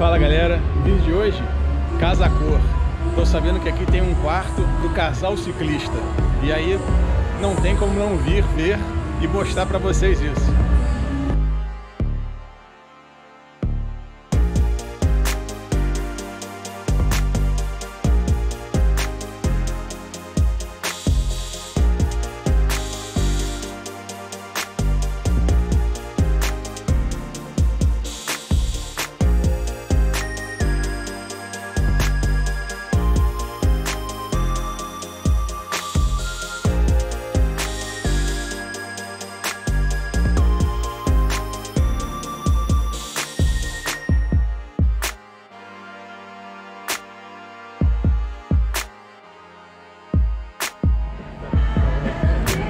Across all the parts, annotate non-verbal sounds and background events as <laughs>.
Fala galera, vídeo de hoje, Casa Cor. Tô sabendo que aqui tem um quarto do casal ciclista. E aí não tem como não vir ver e mostrar pra vocês isso.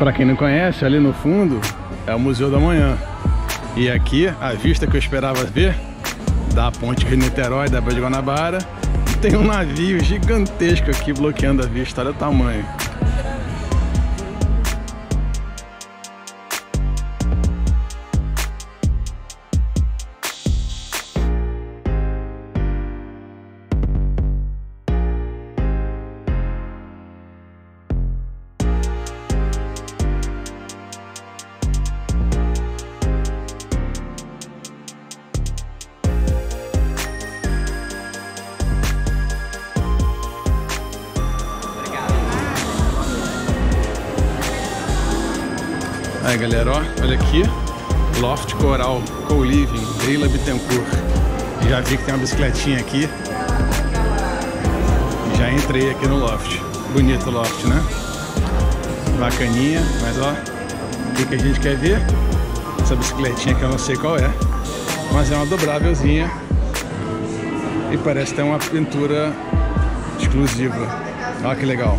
Para quem não conhece, ali no fundo é o Museu da Manhã. E aqui, a vista que eu esperava ver, da ponte Rio Niterói, da Baía de Guanabara, tem um navio gigantesco aqui bloqueando a vista, olha o tamanho. Aí galera, ó, olha aqui, Loft Coral Co-Living, Leila Bittencourt. Já vi que tem uma bicicletinha aqui. Já entrei aqui no Loft. Bonito o Loft, né? Bacaninha, mas ó, o que, que a gente quer ver? Essa bicicletinha que eu não sei qual é, mas é uma dobrávelzinha e parece ter uma pintura exclusiva. Olha que legal.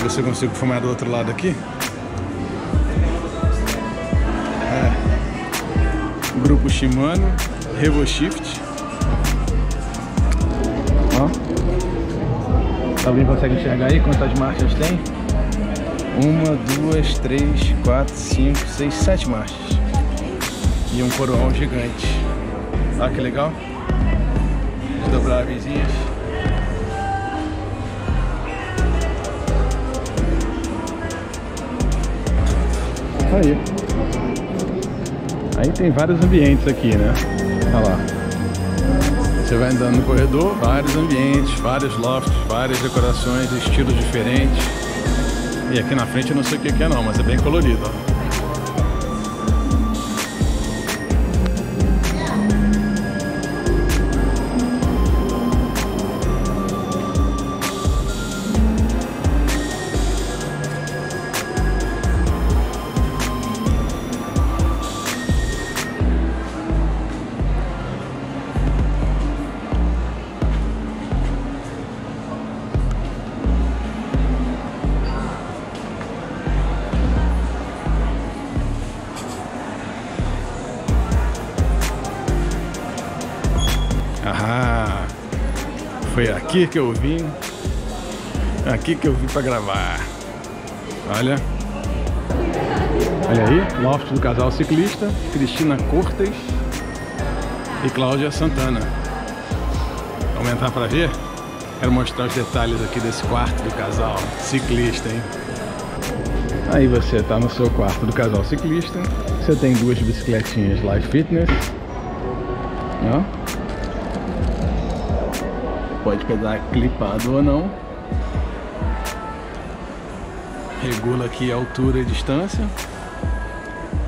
Ver se eu consigo filmar do outro lado aqui. Grupo Shimano, RevoShift. Ó. Alguém consegue enxergar aí quantas marchas tem? Uma, duas, três, quatro, cinco, seis, sete marchas. E um coroão gigante. Olha que legal. Dobráveis. Aí. Aí tem vários ambientes aqui, né? Olha lá. Você vai andando no corredor, vários ambientes, vários lofts, várias decorações, estilos diferentes. E aqui na frente eu não sei o que é não, mas é bem colorido, ó. Ah, foi aqui que eu vim. Aqui que eu vim para gravar. Olha. Olha aí, loft do casal ciclista, Cristina Cortes e Cláudia Santana. Vamos entrar para ver? Quero mostrar os detalhes aqui desse quarto do casal ciclista, hein? Aí você está no seu quarto do casal ciclista. Você tem duas bicicletinhas Life Fitness. Ó pode pegar clipado ou não. Regula aqui a altura e distância.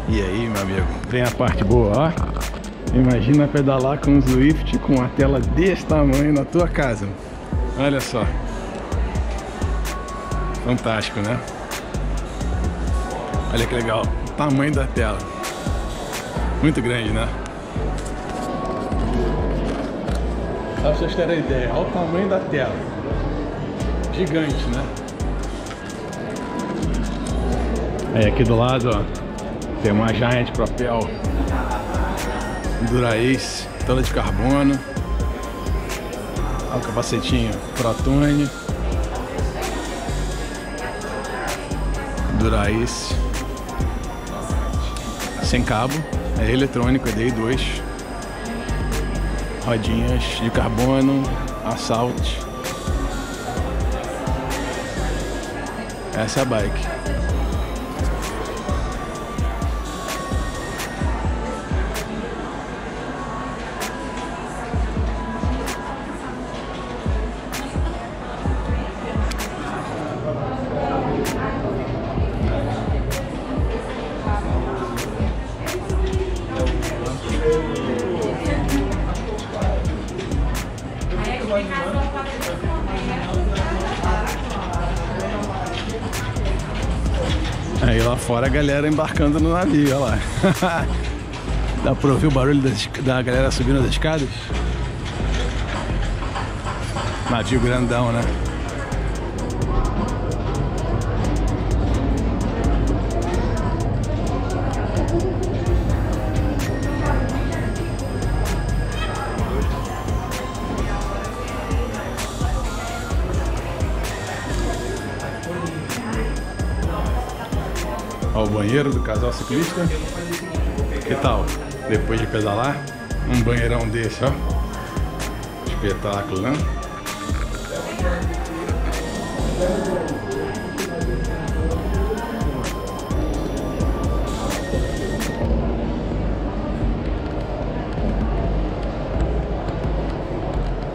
E aí, meu amigo, vem a parte boa, ó. Imagina pedalar com um Zwift com uma tela desse tamanho na tua casa. Olha só. Fantástico, né? Olha que legal. O tamanho da tela. Muito grande, né? Pra vocês terem ideia, olha o tamanho da tela. Gigante, né? Aí aqui do lado, ó, tem uma Giant Propel Dura-Ace, toda de carbono. Olha o capacetinho Protone. Dura-Ace. Sem cabo, é eletrônico, é DI2. Rodinhas de carbono, assalto. Essa é a bike. Aí lá fora a galera embarcando no navio, olha lá. <laughs> Dá pra ouvir o barulho das, da galera subindo as escadas? Navio grandão, né? Banheiro do casal ciclista. Que tal? Depois de pedalar, um banheirão desse, ó. Espetáculo, né?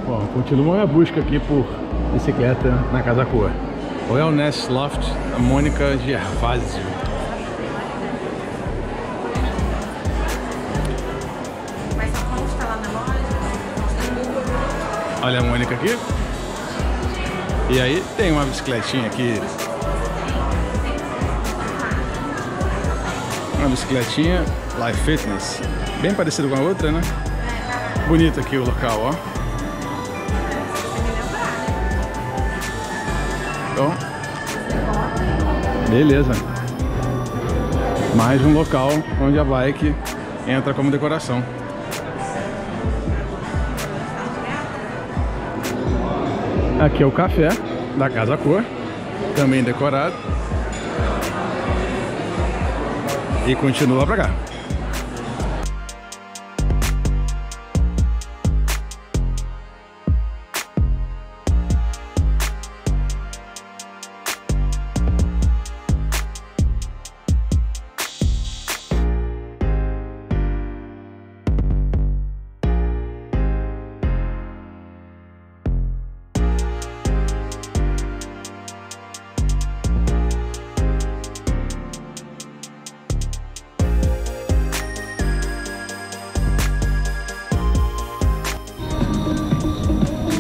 Bom, continua a busca aqui por bicicleta na Casa Cor. Wellness Loft, Mônica Gervásio. Olha a Mônica aqui. E aí tem uma bicicletinha aqui. Uma bicicletinha Life Fitness. Bem parecido com a outra, né? Bonito aqui o local, ó. Então, beleza. Mais um local onde a bike entra como decoração. Aqui é o café da Casa Cor, também decorado. E continua pra cá.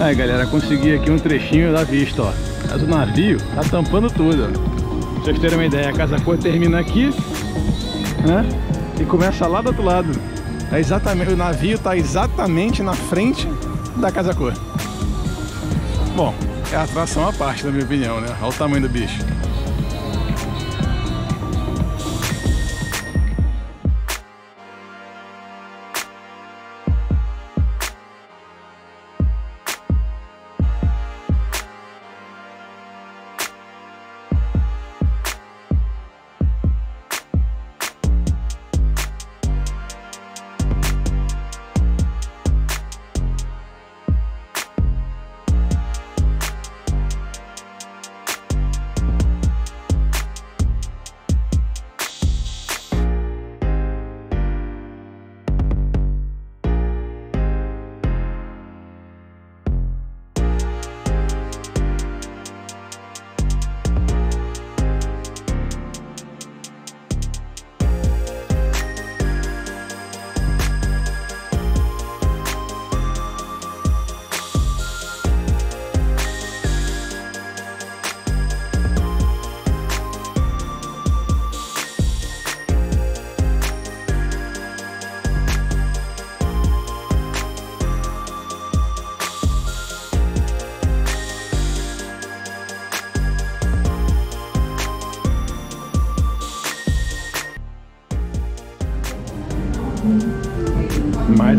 Aí galera, consegui aqui um trechinho da vista, ó. Mas o navio tá tampando tudo. ó. Pra vocês terem uma ideia, a casa cor termina aqui, né? E começa lá do outro lado. É exatamente, o navio tá exatamente na frente da casa cor. Bom, é atração à parte, na minha opinião, né? Olha o tamanho do bicho.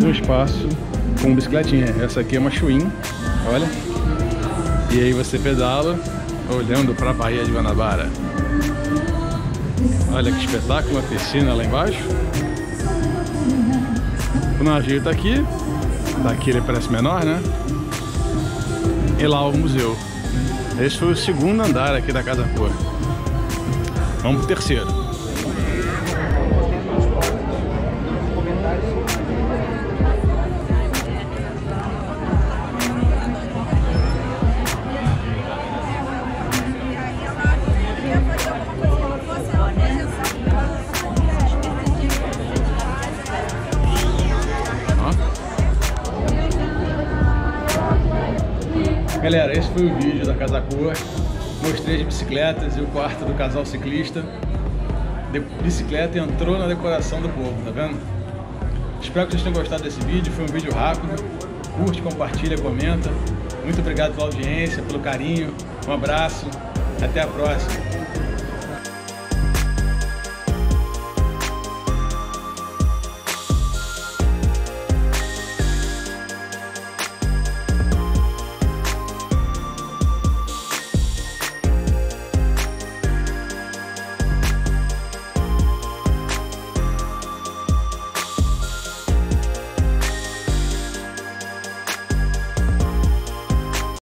Um espaço com bicicletinha. Essa aqui é uma Chuin, olha. E aí você pedala olhando para a Baía de Guanabara. Olha que espetáculo, uma piscina lá embaixo. O navio está aqui Daqui ele parece menor, né? E lá o museu. Esse foi o segundo andar aqui da Casa Cor. Vamos pro terceiro. Foi o vídeo da Casa Cor. Mostrei as bicicletas e o quarto do casal ciclista. De bicicleta entrou na decoração do povo, tá vendo? Espero que vocês tenham gostado desse vídeo. Foi um vídeo rápido. Curte, compartilha, comenta. Muito obrigado pela audiência, pelo carinho. Um abraço. Até a próxima.